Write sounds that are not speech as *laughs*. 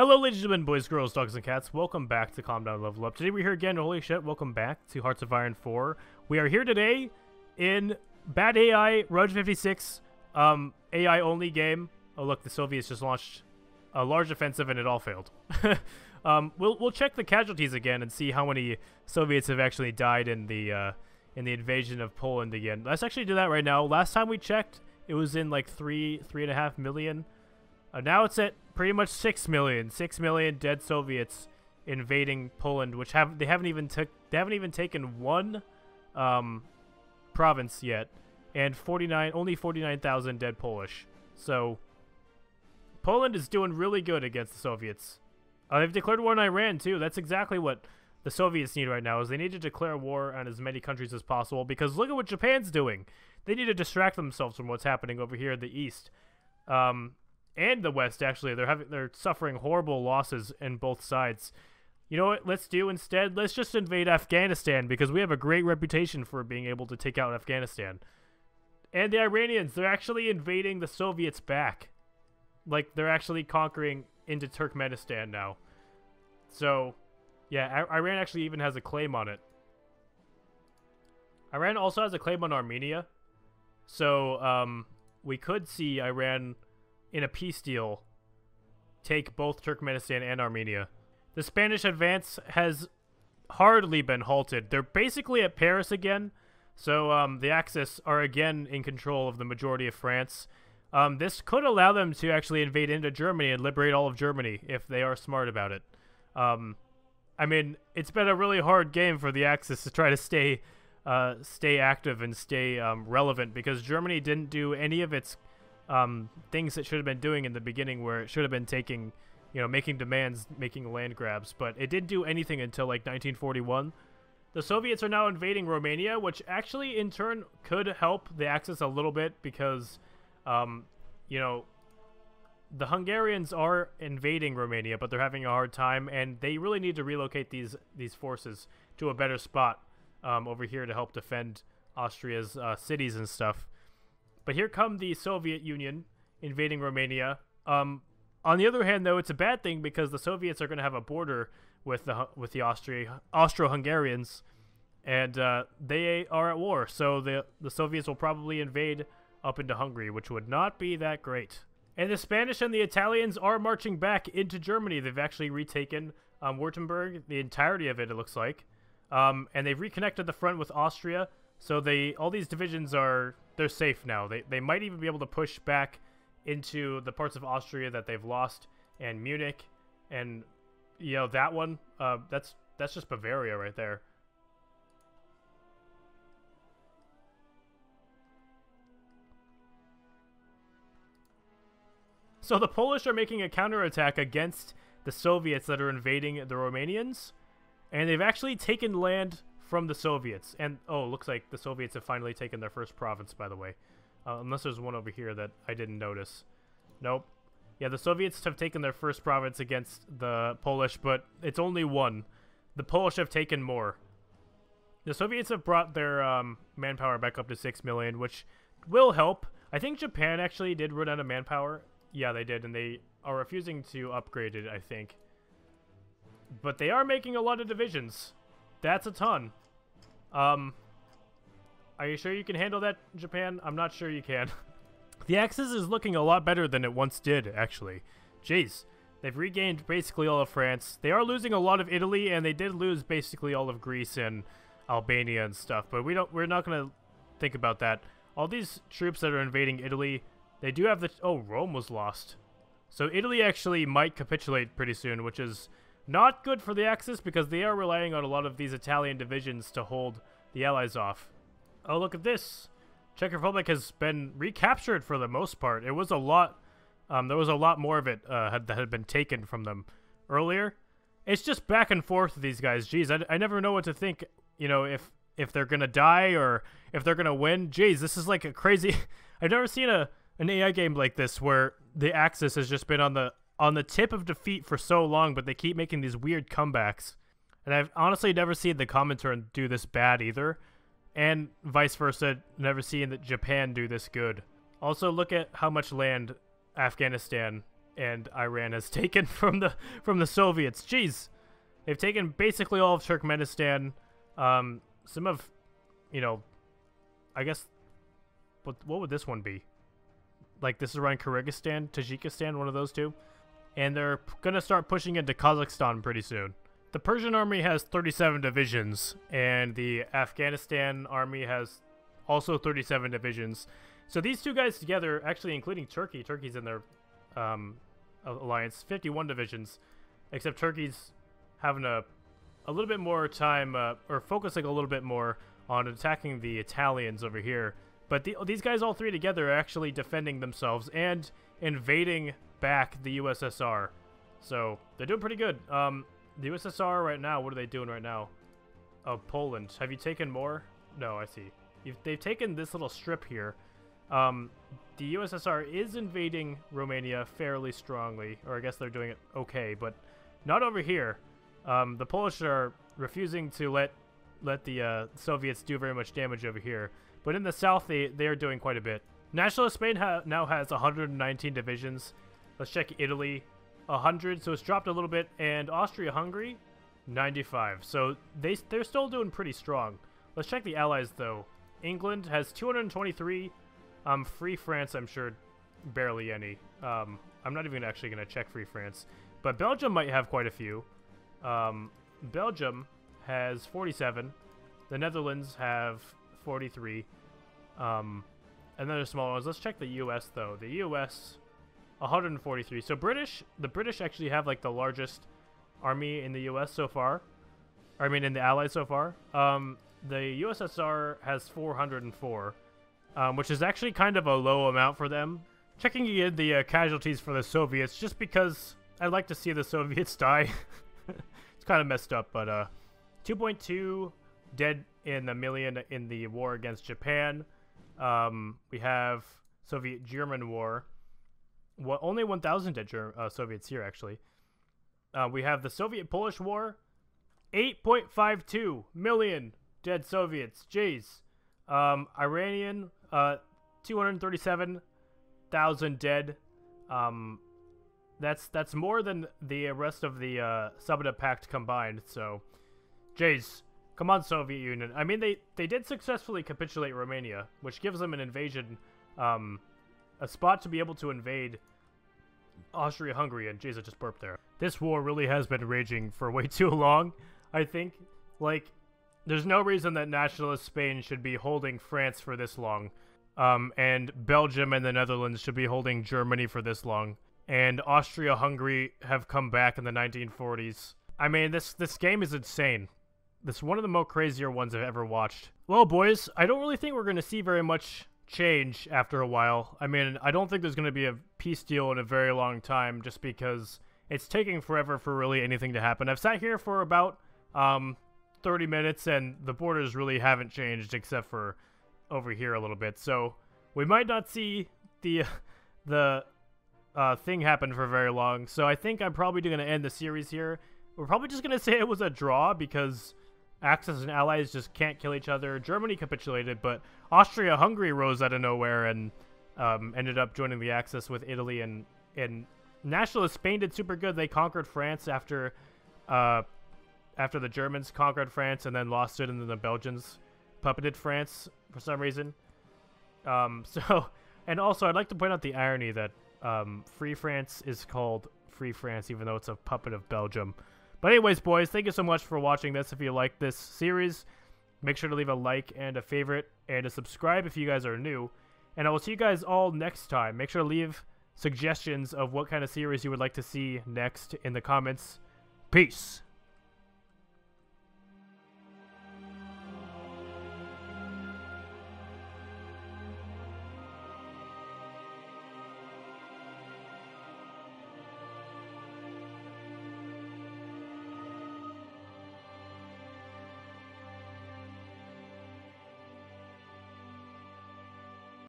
Hello, ladies and gentlemen, boys, girls, dogs, and cats. Welcome back to Calm Down Level Up. Today we're here again. Holy shit, welcome back to Hearts of Iron 4. We are here today in Bad AI Road 56, um, AI only game. Oh, look, the Soviets just launched a large offensive and it all failed. *laughs* um, we'll we'll check the casualties again and see how many Soviets have actually died in the uh, in the invasion of Poland again. Let's actually do that right now. Last time we checked, it was in like three three and a half million. Uh, now it's at pretty much six million. Six million dead Soviets invading Poland, which have they haven't even took they haven't even taken one um, province yet, and 49 only 49,000 dead Polish. So Poland is doing really good against the Soviets. Uh, they've declared war on Iran too. That's exactly what the Soviets need right now. Is they need to declare war on as many countries as possible because look at what Japan's doing. They need to distract themselves from what's happening over here in the east. Um, and the West actually. They're having they're suffering horrible losses in both sides. You know what? Let's do instead. Let's just invade Afghanistan because we have a great reputation for being able to take out Afghanistan. And the Iranians, they're actually invading the Soviets back. Like they're actually conquering into Turkmenistan now. So, yeah, Iran actually even has a claim on it. Iran also has a claim on Armenia. So, um, we could see Iran in a peace deal take both Turkmenistan and Armenia. The Spanish advance has hardly been halted. They're basically at Paris again, so um, the Axis are again in control of the majority of France. Um, this could allow them to actually invade into Germany and liberate all of Germany if they are smart about it. Um, I mean, it's been a really hard game for the Axis to try to stay uh, stay active and stay um, relevant because Germany didn't do any of its um, things it should have been doing in the beginning where it should have been taking, you know, making demands, making land grabs, but it didn't do anything until like 1941. The Soviets are now invading Romania, which actually in turn could help the Axis a little bit because, um, you know, the Hungarians are invading Romania, but they're having a hard time, and they really need to relocate these these forces to a better spot um, over here to help defend Austria's uh, cities and stuff. But here come the Soviet Union invading Romania. Um, on the other hand, though, it's a bad thing because the Soviets are going to have a border with the with the Austria Austro-Hungarians, and uh, they are at war. So the the Soviets will probably invade up into Hungary, which would not be that great. And the Spanish and the Italians are marching back into Germany. They've actually retaken um, Württemberg, the entirety of it, it looks like, um, and they've reconnected the front with Austria. So they all these divisions are they're safe now. They they might even be able to push back into the parts of Austria that they've lost and Munich and you know that one uh, that's that's just Bavaria right there. So the Polish are making a counterattack against the Soviets that are invading the Romanians, and they've actually taken land from the Soviets. And, oh, looks like the Soviets have finally taken their first province, by the way. Uh, unless there's one over here that I didn't notice. Nope. Yeah, the Soviets have taken their first province against the Polish, but it's only one. The Polish have taken more. The Soviets have brought their um, manpower back up to 6 million, which will help. I think Japan actually did run out of manpower. Yeah, they did, and they are refusing to upgrade it, I think. But they are making a lot of divisions. That's a ton. Um, are you sure you can handle that, Japan? I'm not sure you can. *laughs* the Axis is looking a lot better than it once did, actually. Jeez. They've regained basically all of France. They are losing a lot of Italy, and they did lose basically all of Greece and Albania and stuff. But we don't. We're not to think about that. All these troops that are invading Italy, they do have the. Oh, Rome was lost. So Italy actually might capitulate pretty soon, which is not good for the Axis because they are relying on a lot of these Italian divisions to hold the Allies off. Oh, look at this. Czech Republic has been recaptured for the most part. It was a lot, um, there was a lot more of it uh, had, that had been taken from them earlier. It's just back and forth with these guys. Jeez, I, I never know what to think, you know, if if they're going to die or if they're going to win. Jeez, this is like a crazy... *laughs* I've never seen a an AI game like this where the Axis has just been on the on the tip of defeat for so long, but they keep making these weird comebacks. And I've honestly never seen the Comintern do this bad either. And vice versa, never seen that Japan do this good. Also, look at how much land Afghanistan and Iran has *laughs* taken from the from the Soviets. Jeez, they've taken basically all of Turkmenistan. Um, some of, you know, I guess, what what would this one be? Like this is around Kyrgyzstan, Tajikistan, one of those two, and they're gonna start pushing into Kazakhstan pretty soon. The Persian army has 37 divisions, and the Afghanistan army has also 37 divisions. So these two guys together, actually including Turkey, Turkey's in their um, alliance, 51 divisions, except Turkey's having a a little bit more time uh, or focusing a little bit more on attacking the Italians over here. But the, these guys, all three together, are actually defending themselves and invading back the USSR. So they're doing pretty good. Um, the USSR right now, what are they doing right now? Oh, Poland. Have you taken more? No, I see. They've taken this little strip here. Um, the USSR is invading Romania fairly strongly, or I guess they're doing it okay, but not over here. Um, the Polish are refusing to let let the uh, Soviets do very much damage over here, but in the south they they are doing quite a bit. Nationalist Spain ha now has 119 divisions. Let's check Italy, 100, so it's dropped a little bit, and Austria-Hungary, 95. So they they're still doing pretty strong. Let's check the allies though. England has 223. Um, Free France, I'm sure, barely any. Um, I'm not even actually going to check Free France. But Belgium might have quite a few. Um, Belgium has 47. The Netherlands have 43. Um, and then there's smaller ones. Let's check the U.S. though. The U.S. 143. So British, the British actually have like the largest army in the U.S. so far. I mean, in the Allies so far. Um, the USSR has 404, um, which is actually kind of a low amount for them. Checking again the uh, casualties for the Soviets, just because I'd like to see the *laughs* Soviets die. *laughs* it's kind of messed up, but uh, 2.2 dead in a million in the war against Japan. Um, we have Soviet-German war. Well, only 1,000 dead Ger uh, Soviets here, actually. Uh, we have the Soviet-Polish war. 8.52 million dead Soviets. Jeez. Um, Iranian, uh, 237,000 dead. Um, that's that's more than the rest of the uh, Pact combined. So, jeez, come on, Soviet Union. I mean, they they did successfully capitulate Romania, which gives them an invasion, um, a spot to be able to invade Austria-Hungary. And I just burped there. This war really has been raging for way *laughs* too long. I think, like, there's no reason that nationalist Spain should be holding France for this long. Um, and Belgium and the Netherlands should be holding Germany for this long. And Austria-Hungary have come back in the 1940s. I mean, this this game is insane. This is one of the most crazier ones I've ever watched. Well, boys, I don't really think we're going to see very much change after a while. I mean, I don't think there's going to be a peace deal in a very long time just because it's taking forever for really anything to happen. I've sat here for about um, 30 minutes, and the borders really haven't changed except for over here a little bit. So we might not see the *laughs* the uh, thing happen for very long. So I think I'm probably going to end the series here. We're probably just going to say it was a draw because Axis and Allies just can't kill each other. Germany capitulated, but Austria-Hungary rose out of nowhere and um, ended up joining the Axis with Italy and and nationalist Spain did super good. They conquered France after uh, after the Germans conquered France and then lost it, and then the Belgians puppeted France for some reason. Um, *laughs* so, and also, I'd like to point out the irony that um, Free France is called Free France, even though it's a puppet of Belgium. But anyways, boys, thank you so much for watching this. If you like this series, make sure to leave a like and a favorite and a subscribe if you guys are new. And I will see you guys all next time. Make sure to leave suggestions of what kind of series you would like to see next in the comments. Peace.